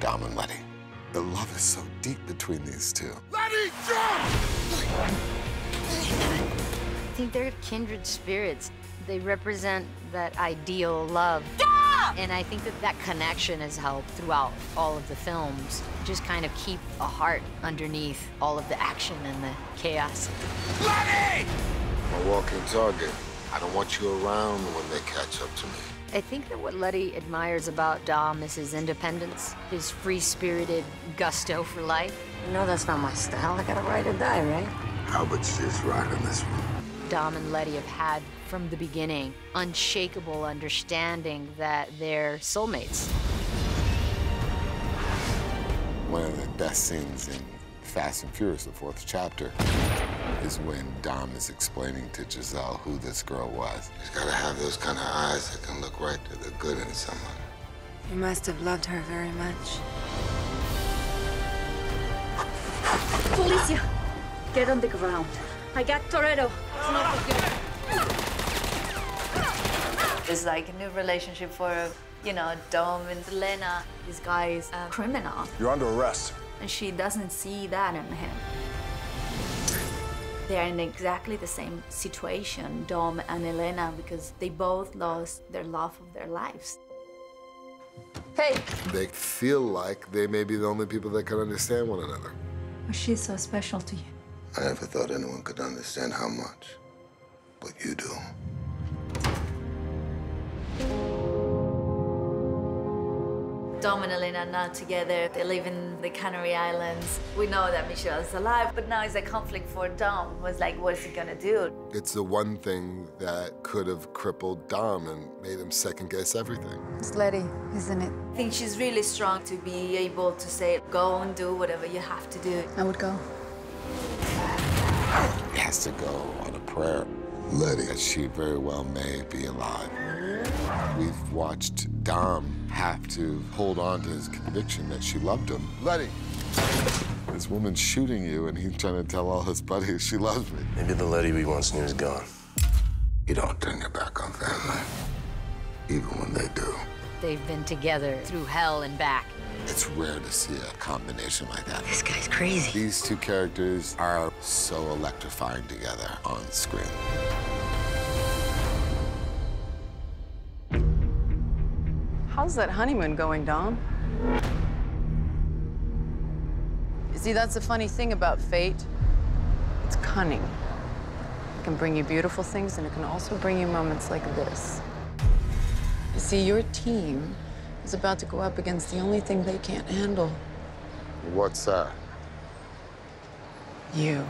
Dom and Letty. The love is so deep between these two. Letty, jump! I think they're kindred spirits. They represent that ideal love. And I think that that connection has helped throughout all of the films. Just kind of keep a heart underneath all of the action and the chaos. Letty! I'm a walking target. I don't want you around when they catch up to me. I think that what Letty admires about Dom is his independence, his free-spirited gusto for life. You know that's not my style. I gotta ride or die, right? Albert's just right on this one. Dom and Letty have had from the beginning unshakable understanding that they're soulmates. One of the best scenes in Fast and Furious, the fourth chapter, is when Dom is explaining to Giselle who this girl was. He's gotta have those kind of eyes that can look right to the good in someone. You must have loved her very much. Felicia, get on the ground. I got Toretto. It's not so good. It's like a new relationship for, you know, Dom and Elena. This guy is a criminal, You're under arrest. And she doesn't see that in him. They're in exactly the same situation, Dom and Elena, because they both lost their love of their lives. Hey, They feel like they may be the only people that can understand one another. she's so special to you. I never thought anyone could understand how much, but you do. Dom and Elena are now together. They live in the Canary Islands. We know that Michelle is alive, but now it's a conflict for Dom. Was like, what's he gonna do? It's the one thing that could have crippled Dom and made him second guess everything. It's Letty, isn't it? I think she's really strong to be able to say, go and do whatever you have to do. I would go. He has to go on a prayer. Letty, she very well may be alive. We've watched Dom have to hold on to his conviction that she loved him. Letty, this woman's shooting you, and he's trying to tell all his buddies she loves me. Maybe the Letty we once knew is gone. You don't turn your back on family, even when they do. They've been together through hell and back. It's rare to see a combination like that. This guy's crazy. These two characters are so electrifying together on screen. How's that honeymoon going, Dom? You see, that's the funny thing about fate. It's cunning. It can bring you beautiful things, and it can also bring you moments like this. You see, your team is about to go up against the only thing they can't handle What's that? you.